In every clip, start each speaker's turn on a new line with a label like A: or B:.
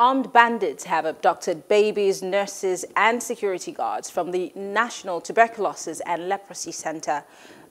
A: Armed bandits have abducted babies, nurses and security guards from the National Tuberculosis and Leprosy Center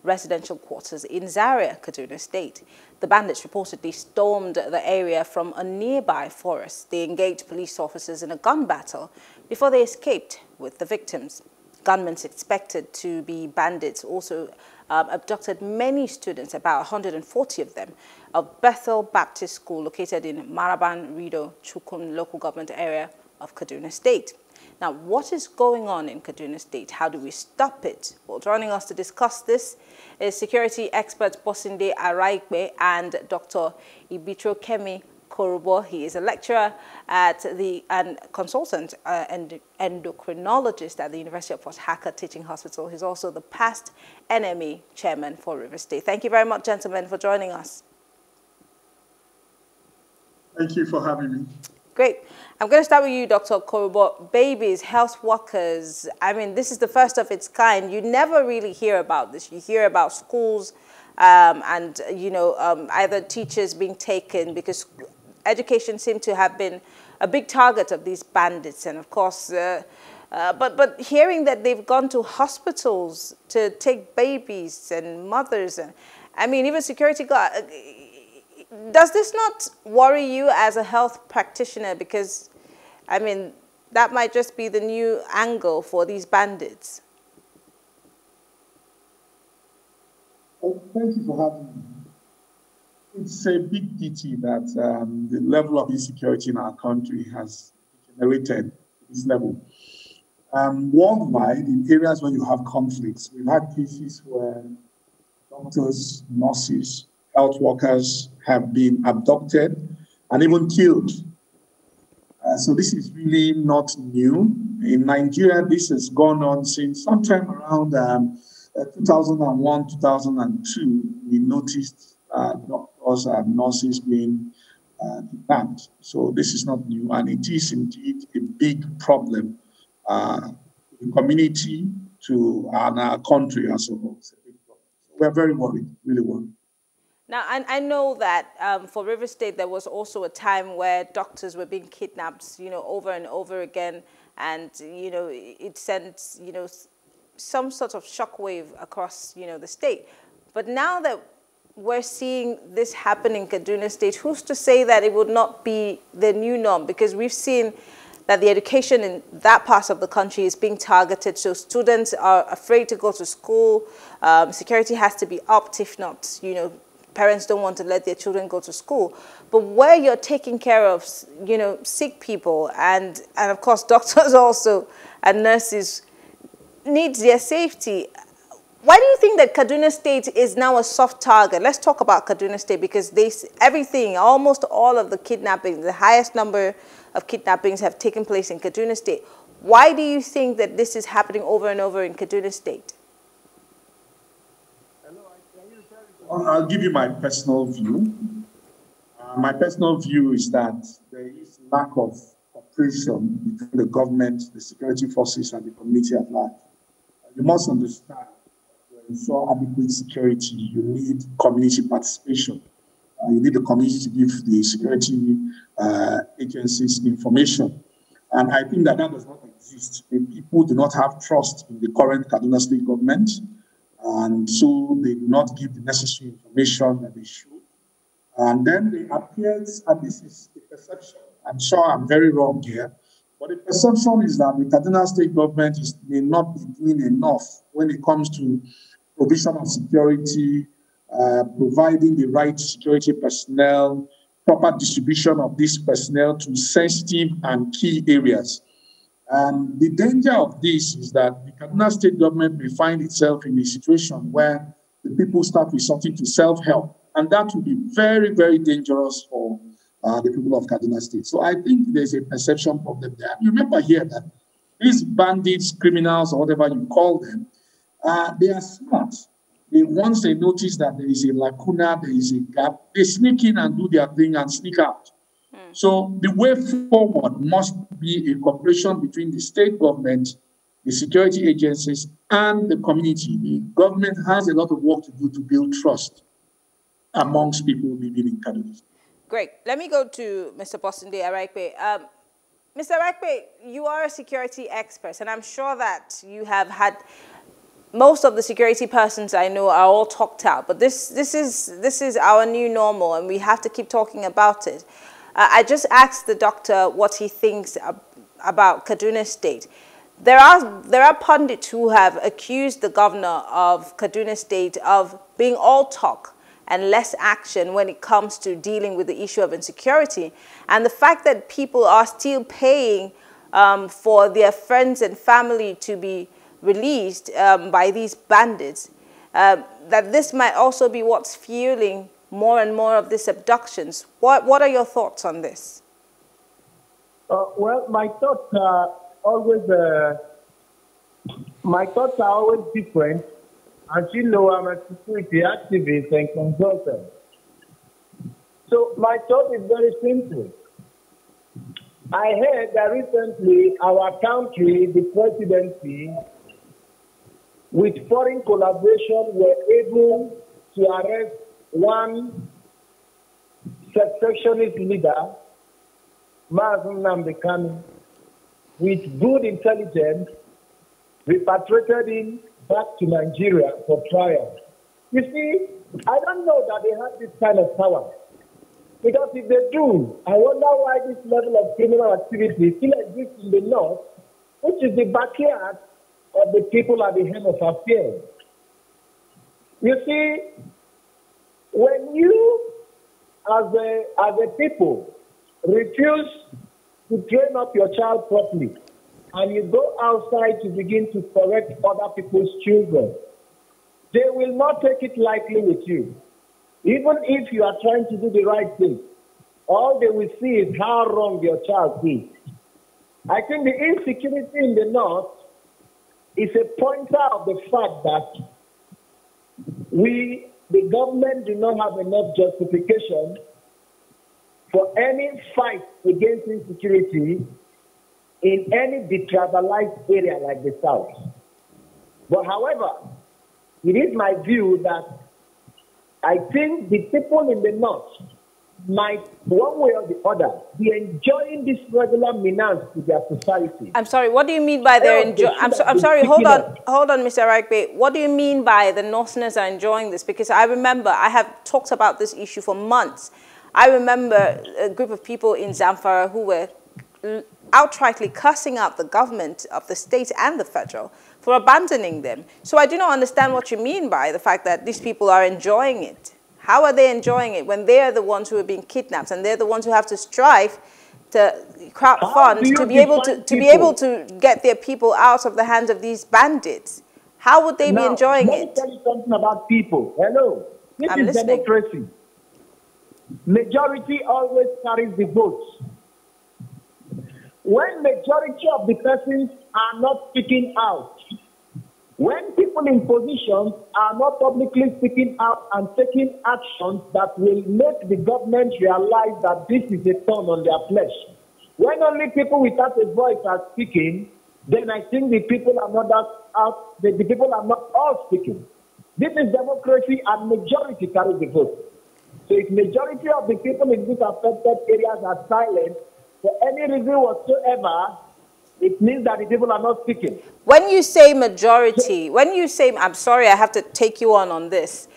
A: residential quarters in Zaria, Kaduna State. The bandits reportedly stormed the area from a nearby forest. They engaged police officers in a gun battle before they escaped with the victims. Gunmen expected to be bandits also um, abducted many students, about 140 of them, of Bethel Baptist School located in Maraban, Rido, Chikun local government area of Kaduna State. Now, what is going on in Kaduna State? How do we stop it? Well, joining us to discuss this is security expert Bosinde Araikpe and Dr. Ibitrokoemi Korubo. He is a lecturer at the and consultant uh, and endocrinologist at the University of Port Harcourt Teaching Hospital. He's also the past NMA chairman for River State. Thank you very much, gentlemen, for joining us.
B: Thank you for having me.
A: Great. I'm going to start with you, Dr. Korubo. Babies, health workers, I mean, this is the first of its kind. You never really hear about this. You hear about schools um, and, you know, um, either teachers being taken because education seemed to have been a big target of these bandits. And of course, uh, uh, but, but hearing that they've gone to hospitals to take babies and mothers, and I mean, even security guard, uh, does this not worry you as a health practitioner? Because, I mean, that might just be the new angle for these bandits.
B: Thank you for having me it's a big pity that um, the level of insecurity in our country has generated this level. Um, worldwide, in areas where you have conflicts, we've had cases where doctors, nurses, health workers have been abducted and even killed. Uh, so this is really not new. In Nigeria, this has gone on since sometime around um, uh, 2001, 2002. We noticed uh, doctors and nurses being uh, kidnapped. So this is not new, and it is indeed a big problem uh, the community to and our country as a whole. We're very worried, really worried.
A: Now, I, I know that um, for River State, there was also a time where doctors were being kidnapped, you know, over and over again, and you know, it sent, you know, some sort of shockwave across, you know, the state. But now that we're seeing this happen in Kaduna State, who's to say that it would not be the new norm? Because we've seen that the education in that part of the country is being targeted. So students are afraid to go to school. Um, security has to be upped, if not, you know, parents don't want to let their children go to school. But where you're taking care of, you know, sick people and, and of course doctors also and nurses needs their safety. Why do you think that Kaduna State is now a soft target? Let's talk about Kaduna State because they, everything, almost all of the kidnappings, the highest number of kidnappings have taken place in Kaduna State. Why do you think that this is happening over and over in Kaduna State?
B: I'll give you my personal view. Uh, my personal view is that there is lack of cooperation between the government, the security forces, and the community at large. You must understand ensure adequate security, you need community participation. Uh, you need the community to give the security uh, agencies information. And I think that that does not exist. The people do not have trust in the current Kaduna state government, and so they do not give the necessary information that they should. And then it appears, and this is the perception, I'm sure I'm very wrong here, but the perception is that the Kaduna state government is, may not be doing enough when it comes to provision of security, uh, providing the right security personnel, proper distribution of this personnel to sensitive and key areas. And the danger of this is that the Kaduna state government may find itself in a situation where the people start resorting to self-help. And that would be very, very dangerous for uh, the people of Kaduna state. So I think there's a perception problem there. Remember here that these bandits, criminals, or whatever you call them, uh, they are smart. They, once they notice that there is a lacuna, there is a gap, they sneak in and do their thing and sneak out. Mm. So the way forward must be a cooperation between the state government, the security agencies, and the community. The government has a lot of work to do to build trust amongst people living in Kaduna.
A: Great. Let me go to Mr. Bosinde Araikpe. Um, Mr. Rekpe, you are a security expert, and I'm sure that you have had most of the security persons I know are all talked out, but this, this, is, this is our new normal, and we have to keep talking about it. Uh, I just asked the doctor what he thinks ab about Kaduna State. There are, there are pundits who have accused the governor of Kaduna State of being all talk and less action when it comes to dealing with the issue of insecurity. And the fact that people are still paying um, for their friends and family to be released um, by these bandits, uh, that this might also be what's fueling more and more of these abductions. What, what are your thoughts on this?
C: Uh, well, my thoughts are always, uh, my thoughts are always different as you know, I'm a security activist and consultant. So my thought is very simple. I heard that recently our country, the presidency, with foreign collaboration, were able to arrest one secessionist leader, Mazi Nnamdi Kanu, with good intelligence, repatriated him back to Nigeria for trial. You see, I don't know that they have this kind of power. Because if they do, I wonder why this level of criminal activity still exists in the north, which is the backyard of the people at the helm of affairs. You see, when you, as a, as a people, refuse to train up your child properly, and you go outside to begin to correct other people's children, they will not take it lightly with you. Even if you are trying to do the right thing, all they will see is how wrong your child is. I think the insecurity in the north is a pointer of the fact that we, the government, do not have enough justification for any fight against insecurity in any detribalized area like the South. But however, it is my view that I think the people in the North might, one way or the other, be enjoying this regular menace to their society.
A: I'm sorry, what do you mean by they're enjoying? I'm, so, I'm sorry, hold on, hold on, Mr. Raikbe. What do you mean by the Northerners are enjoying this? Because I remember I have talked about this issue for months. I remember a group of people in Zamfara who were outrightly cussing out the government of the state and the federal for abandoning them. So I do not understand what you mean by the fact that these people are enjoying it. How are they enjoying it when they are the ones who are being kidnapped and they're the ones who have to strive to crowd funds to be able to, to be able to get their people out of the hands of these bandits? How would they now, be enjoying
C: let
A: it?
C: Let me tell you something about people. Hello. This I'm is listening. democracy. Majority always carries the votes. When majority of the persons are not speaking out, when people in positions are not publicly speaking out and taking actions that will make the government realize that this is a thorn on their flesh, when only people without a voice are speaking, then I think the people are not out, the, the people are not all speaking. This is democracy and majority carry the vote. So if majority of the people in these affected areas are silent, for any reason whatsoever, it means that the people are not speaking.
A: When you say majority, when you say, I'm sorry, I have to take you on on this.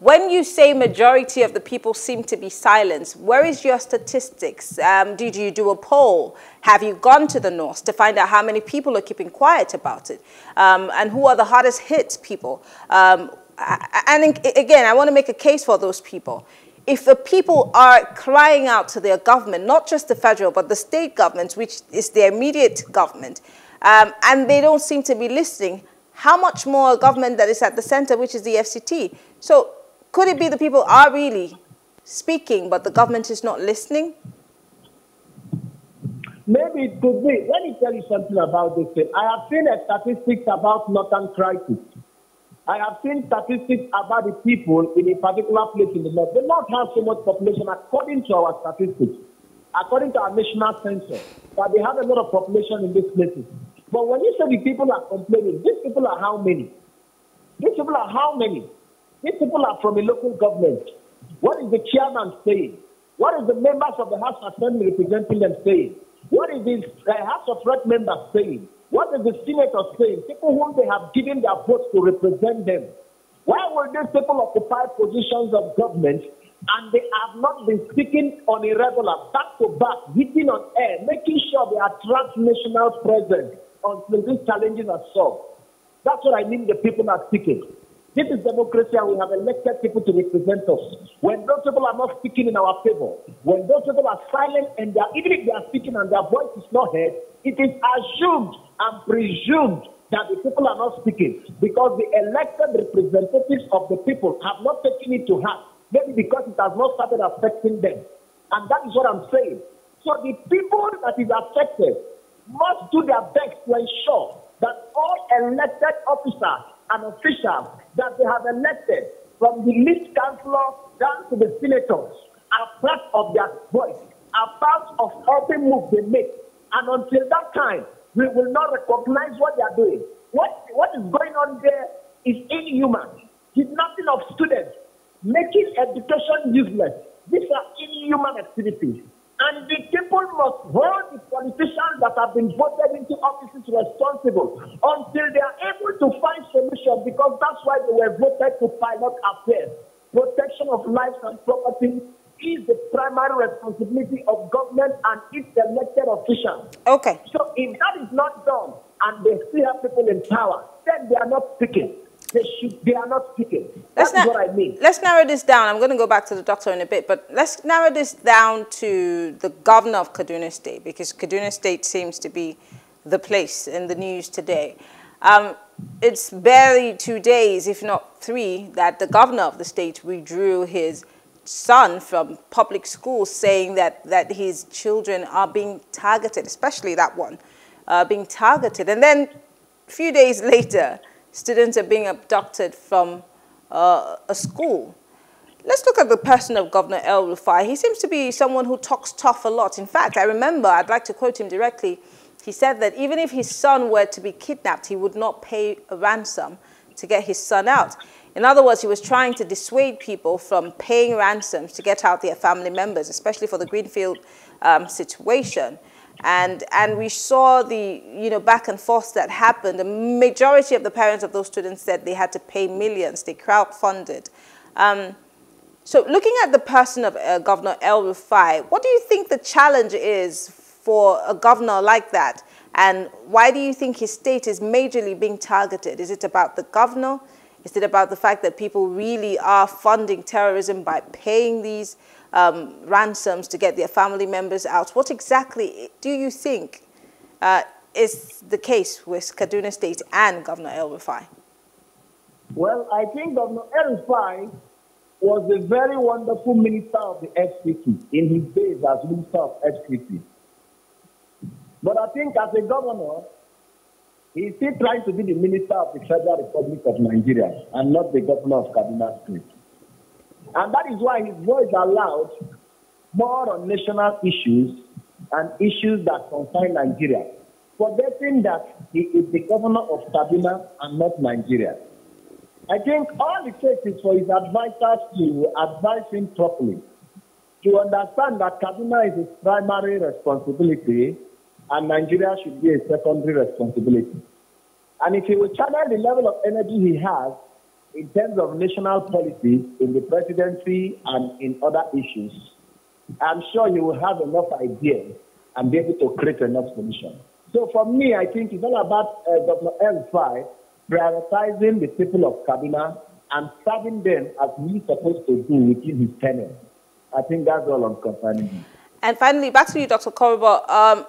A: When you say majority of the people seem to be silenced, where is your statistics? Um, did you do a poll? Have you gone to the north to find out how many people are keeping quiet about it? Um, and who are the hardest hit people? Um, and again, I want to make a case for those people if the people are crying out to their government, not just the federal, but the state government, which is their immediate government, um, and they don't seem to be listening, how much more a government that is at the center, which is the FCT? So could it be the people are really speaking, but the government is not listening?
C: Maybe it could be. Let me tell you something about this. thing. I have seen a statistics about northern crisis. I have seen statistics about the people in a particular place in the north. They not have so much population according to our statistics, according to our national census, but they have a lot of population in these places. But when you say the people are complaining, these people are how many? These people are how many? These people are from a local government. What is the chairman saying? What is the members of the House Assembly representing them saying? What is the uh, House of Rep members saying? What is the senator saying? People whom they have given their votes to represent them. Why will these people occupy positions of government and they have not been speaking on a regular, back to back, hitting on air, making sure they attract national presence until these challenges are solved? That's what I mean the people are speaking. This is democracy and we have elected people to represent us. When those people are not speaking in our favor, when those people are silent and they are, even if they are speaking and their voice is not heard, it is assumed and presumed that the people are not speaking because the elected representatives of the people have not taken it to heart. Maybe because it has not started affecting them. And that is what I'm saying. So the people that is affected must do their best to ensure that all elected officers and officials that they have elected, from the least councillor down to the senators, are part of their voice, are part of every move they make. And until that time, we will not recognize what they are doing. What, what is going on there is inhuman. Kidnapping of students, making education useless. These are inhuman activities. And the people must hold the politicians that have been voted into offices responsible until they are able to find solutions because that's why they were voted to pilot affairs. Protection of lives and property is the primary responsibility of government and its elected officials.
A: Okay.
C: So if that is not done and they still have people in power, then they are not speaking. They should. They are not speaking. That's let's what I mean.
A: Let's narrow this down. I'm going to go back to the doctor in a bit, but let's narrow this down to the governor of Kaduna State because Kaduna State seems to be the place in the news today. Um, it's barely two days, if not three, that the governor of the state withdrew his son from public schools, saying that that his children are being targeted, especially that one, uh, being targeted, and then a few days later students are being abducted from uh, a school. Let's look at the person of Governor El Rufai. He seems to be someone who talks tough a lot. In fact, I remember, I'd like to quote him directly, he said that even if his son were to be kidnapped, he would not pay a ransom to get his son out. In other words, he was trying to dissuade people from paying ransoms to get out their family members, especially for the Greenfield um, situation. And, and we saw the you know, back and forth that happened. The majority of the parents of those students said they had to pay millions. They crowdfunded. Um, so looking at the person of uh, Governor El Rufai, what do you think the challenge is for a governor like that? And why do you think his state is majorly being targeted? Is it about the governor? Is it about the fact that people really are funding terrorism by paying these um, ransoms to get their family members out. What exactly do you think uh, is the case with Kaduna State and Governor El Rufai?
C: Well, I think Governor El Rufai was a very wonderful minister of the FCT in his days as minister of FCT. But I think as a governor, he's still trying to be the minister of the Federal Republic of Nigeria and not the governor of Kaduna State. And that is why his voice loud more on national issues and issues that concern Nigeria, forgetting that he is the governor of Kaduna and not Nigeria. I think all it takes is for his advisors to advise him properly, to understand that Kaduna is his primary responsibility and Nigeria should be a secondary responsibility. And if he will channel the level of energy he has in terms of national policy in the presidency and in other issues, I'm sure you will have enough ideas and be able to create enough solutions. So for me, I think it's all about uh. El-Rufai prioritizing the people of Kaduna and serving them as he's supposed to do within his tenure. I think that's all I'm concerning him.
A: And finally, back to you, Dr. Korubo. Um,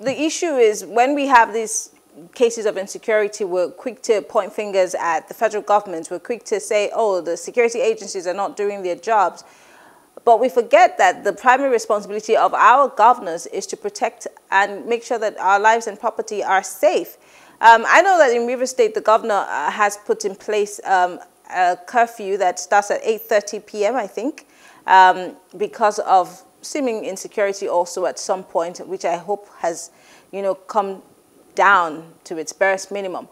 A: the issue is when we have these cases of insecurity, we're quick to point fingers at the federal government. We're quick to say, oh, the security agencies are not doing their jobs. But we forget that the primary responsibility of our governors is to protect and make sure that our lives and property are safe. Um, I know that in River State, the governor uh, has put in place um, a curfew that starts at 8.30 p.m., I think, um, because of seeming insecurity also at some point, which I hope has, you know, come down to its barest minimum.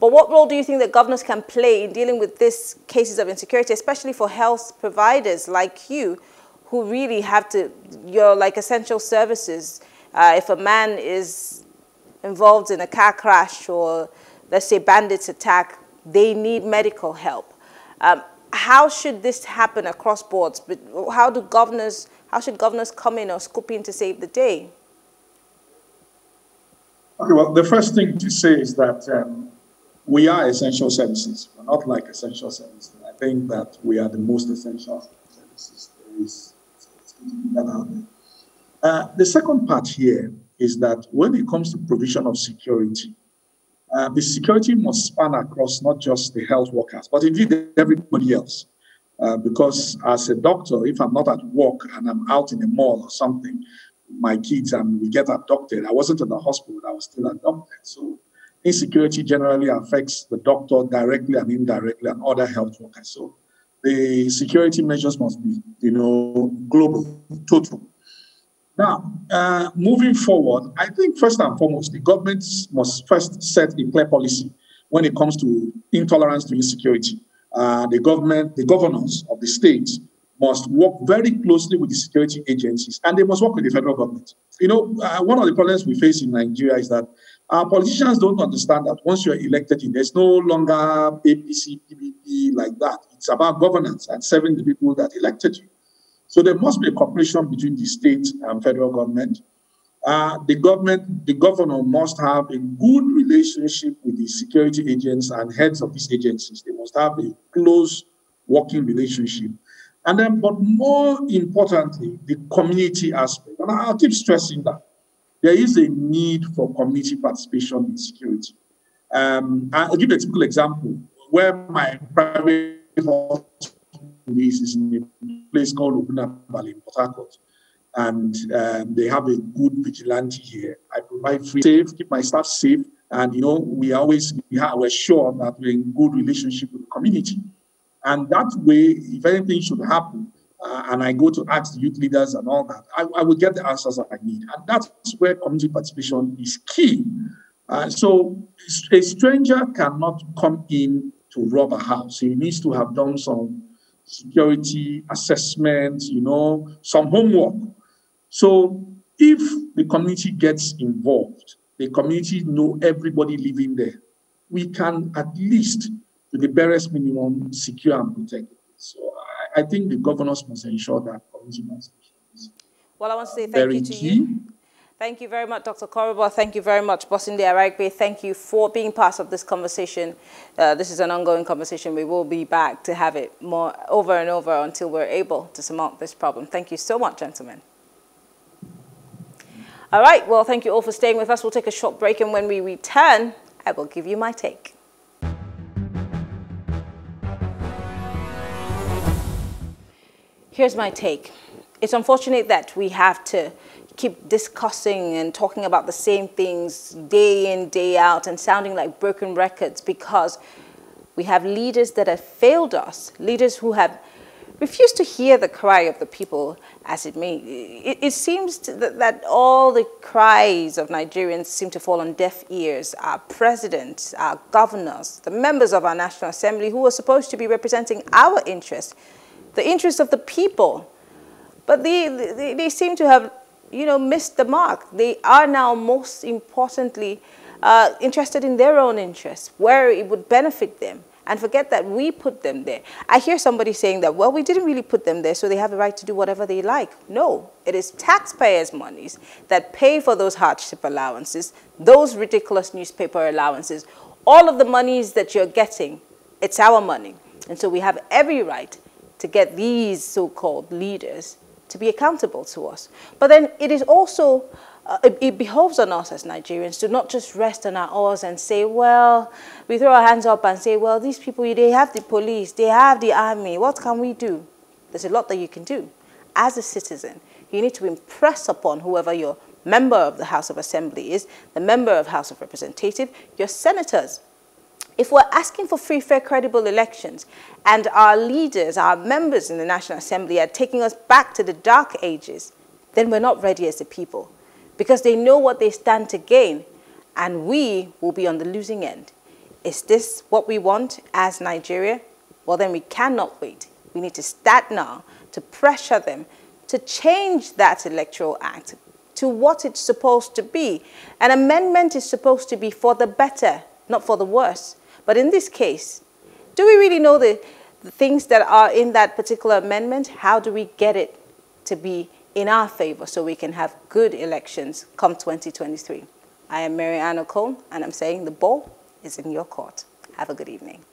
A: But what role do you think that governors can play in dealing with these cases of insecurity, especially for health providers like you, who really have to, you're like essential services, Uh, if a man is involved in a car crash or, let's say, bandits attack, they need medical help. Um, how should this happen across boards? But how do governors, how should governors come in or scoop in to save the day?
B: Okay, well, the first thing to say is that um, we are essential services. We're not like essential services. I think that we are the most essential services there is. Uh, the second part here is that when it comes to provision of security, uh, the security must span across not just the health workers, but indeed everybody else. Uh, because as a doctor, if I'm not at work and I'm out in a mall or something, my kids and we get abducted. I wasn't in the hospital, I was still abducted. So insecurity generally affects the doctor directly and indirectly and other health workers. So the security measures must be, you know, global, total. Now, uh, moving forward, I think first and foremost, the government must first set a clear policy when it comes to intolerance to insecurity. Uh, the government, the governors of the states must work very closely with the security agencies and they must work with the federal government. You know, uh, one of the problems we face in Nigeria is that our politicians don't understand that once you're elected, there's no longer APC, PDP like that. It's about governance and serving the people that elected you. So there must be a cooperation between the state and federal government. Uh, the government, the governor must have a good relationship with the security agents and heads of these agencies. They must have a close working relationship. And then, but more importantly, the community aspect. And I'll keep stressing that. There is a need for community participation in security. Um, I'll give a typical example where my private hospital is in a place called Obuna Valley in Port Harcourt. And um, they have a good vigilante here. I provide free safe, keep my staff safe. And, you know, we always, we we're sure that we're in good relationship with the community. And that way, if anything should happen, uh, and I go to ask the youth leaders and all that, I, I will get the answers that I need. And that's where community participation is key. Uh, so a stranger cannot come in to rob a house. He needs to have done some security assessment, you know, some homework. So if the community gets involved, the community know everybody living there, we can at least to the barest minimum, secure and protected. So I, I think the governors must ensure that
A: Well, I want to say thank you to key. you. Thank you very much, Dr. Korubo. Thank you very much, Bosinde Araikpe. Thank you for being part of this conversation. Uh, this is an ongoing conversation. We will be back to have it more over and over until we're able to surmount this problem. Thank you so much, gentlemen. All right, well, thank you all for staying with us. We'll take a short break, and when we return, I will give you my take. Here's my take. It's unfortunate that we have to keep discussing and talking about the same things day in, day out, and sounding like broken records because we have leaders that have failed us, leaders who have refused to hear the cry of the people as it may. It, it seems that, that all the cries of Nigerians seem to fall on deaf ears. Our presidents, our governors, the members of our National Assembly who are supposed to be representing our interests the interests of the people. But they, they, they seem to have, you know, missed the mark. They are now most importantly uh, interested in their own interests, where it would benefit them and forget that we put them there. I hear somebody saying that, well, we didn't really put them there, so they have a right to do whatever they like. No, it is taxpayers' monies that pay for those hardship allowances, those ridiculous newspaper allowances, all of the monies that you're getting, it's our money. And so we have every right to get these so-called leaders to be accountable to us. But then it is also, uh, it, it, behoves on us as Nigerians to not just rest on our oars and say, well, we throw our hands up and say, well, these people, they have the police, they have the army, what can we do? There's a lot that you can do. As a citizen, you need to impress upon whoever your member of the House of Assembly is, the member of House of Representatives, your senators, if we're asking for free, fair, credible elections and our leaders, our members in the National Assembly are taking us back to the dark ages, then we're not ready as a people because they know what they stand to gain and we will be on the losing end. Is this what we want as Nigeria? Well, then we cannot wait. We need to start now to pressure them to change that electoral act, to what it's supposed to be. An amendment is supposed to be for the better, not for the worse. But in this case, do we really know the, the things that are in that particular amendment? How do we get it to be in our favor so we can have good elections come 2023? I am Mary-Ann Okon, and I'm saying the ball is in your court. Have a good evening.